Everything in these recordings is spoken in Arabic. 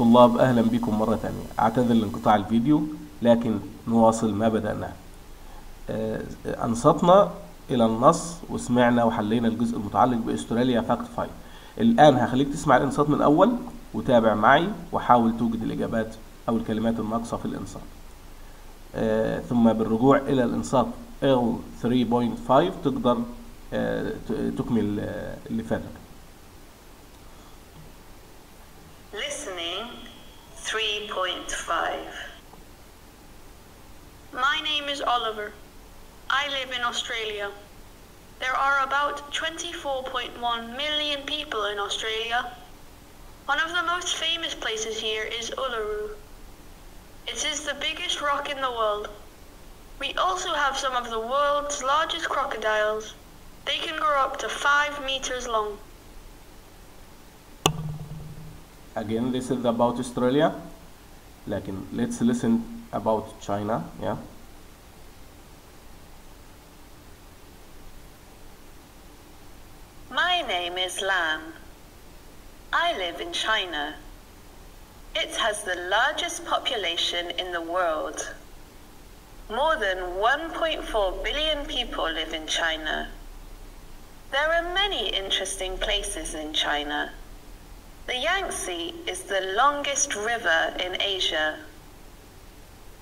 طلاب أهلا بكم مرة ثانية. أعتذر لانقطاع الفيديو لكن نواصل ما بدأناه آه، أنصتنا إلى النص وسمعنا وحلينا الجزء المتعلق بأستراليا fact file الآن هخليك تسمع الإنصات من الأول وتابع معي وحاول توجد الإجابات أو الكلمات الناقصة في الإنصات. آه، ثم بالرجوع إلى الإنصات L 3.5 تقدر آه، تكمل اللي فاتك. 3.5 My name is Oliver. I live in Australia. There are about 24.1 million people in Australia. One of the most famous places here is Uluru. It is the biggest rock in the world. We also have some of the world's largest crocodiles. They can grow up to 5 meters long Again, this is about Australia. لكن let's listen about China. Yeah. My name is Lan. I live in China. It has the largest population in the world. More than 1.4 billion people live in China. There are many interesting places in China. The Yangtze is the longest river in Asia.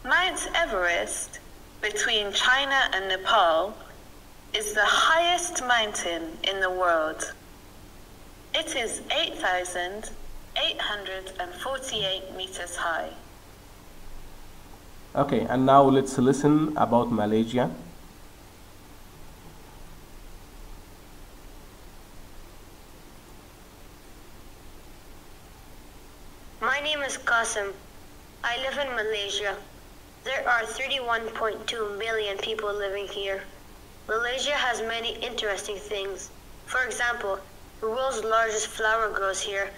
Mount Everest, between China and Nepal, is the highest mountain in the world. It is 8,848 meters high. Okay, and now let's listen about Malaysia. My name is Qasim. I live in Malaysia. There are 31.2 million people living here. Malaysia has many interesting things. For example, the world's largest flower grows here.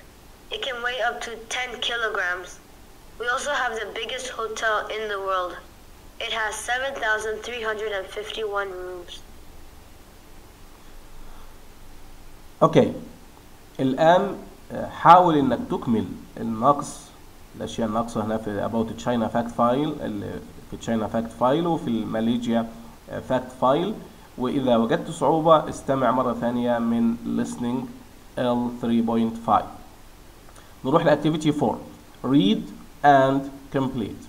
It can weigh up to 10 kilograms. We also have the biggest hotel in the world. It has 7,351 rooms. اوكي الان آه، حاول انك تكمل النقص الاشياء الناقصه هنا في about China fact file في China fact file وفي آه، fact file واذا وجدت صعوبه استمع مره ثانية من listening L 3.5 نروح لاكتيفيتي 4 read and complete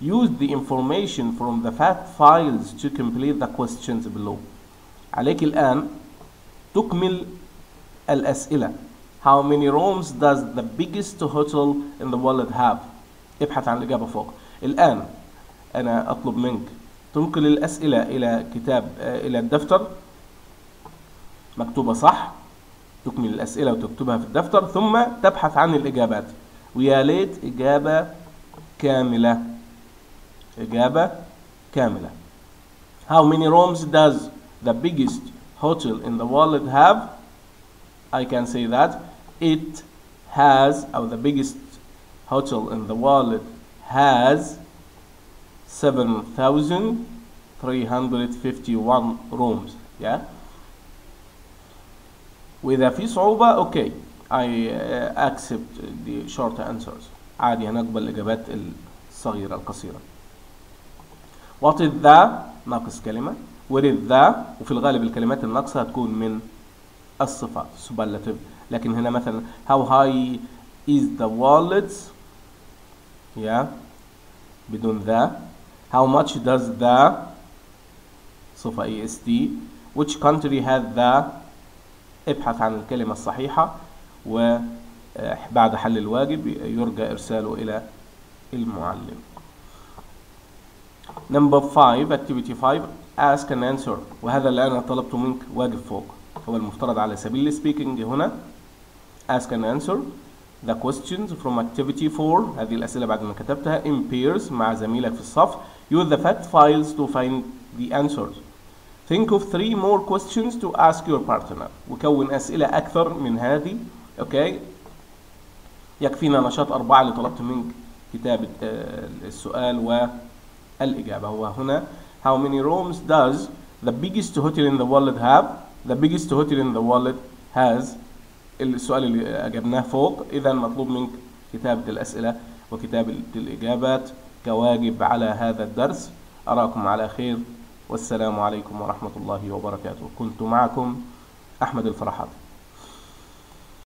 use the information from the fact files to complete the questions below عليك الآن تكمل الأسئلة How many rooms does the biggest hotel in the world have? ابحث عن الإجابة فوق. الآن أنا أطلب منك تنقل الأسئلة إلى كتاب آه، إلى الدفتر. مكتوبة صح تكمل الأسئلة وتكتبها في الدفتر ثم تبحث عن الإجابات. ويا ليت إجابة كاملة. إجابة كاملة. How many rooms does the biggest hotel in the world have? I can say that it has, or the biggest hotel in the world has 7,351 rooms. Yeah. وإذا في صعوبة أوكي I uh, accept the short answers عادي هنقبل الإجابات الصغيرة القصيرة What is the ناقص كلمة What is the وفي الغالب الكلمات الناقصة هتكون من الصفات superlative لكن هنا مثلا how high is the wallet? Yeah. بدون ذا how much does the? صفة est which country has the? ابحث عن الكلمة الصحيحة. وبعد حل الواجب يرجى إرساله إلى المعلم. Number 5 activity 5 ask and answer. وهذا اللي أنا طلبته منك واجب فوق. هو المفترض على سبيل السبيكينج هنا. ask and answer the questions from activity 4 هذه الأسئلة بعد ما كتبتها in pairs مع زميلك في الصف use the fact files to find the answers think of three more questions to ask your partner وكون أسئلة أكثر من هذه أوكي يكفينا نشاط أربعة اللي طلبت منك كتابة آه، السؤال والإجابة هو هنا how many rooms does the biggest hotel in the world have the biggest hotel in the world has السؤال اللي أجبناه فوق. إذا مطلوب منك كتابة الأسئلة وكتابة الإجابات كواجب على هذا الدرس. أراكم على خير. والسلام عليكم ورحمة الله وبركاته. كنت معكم أحمد الفرحات.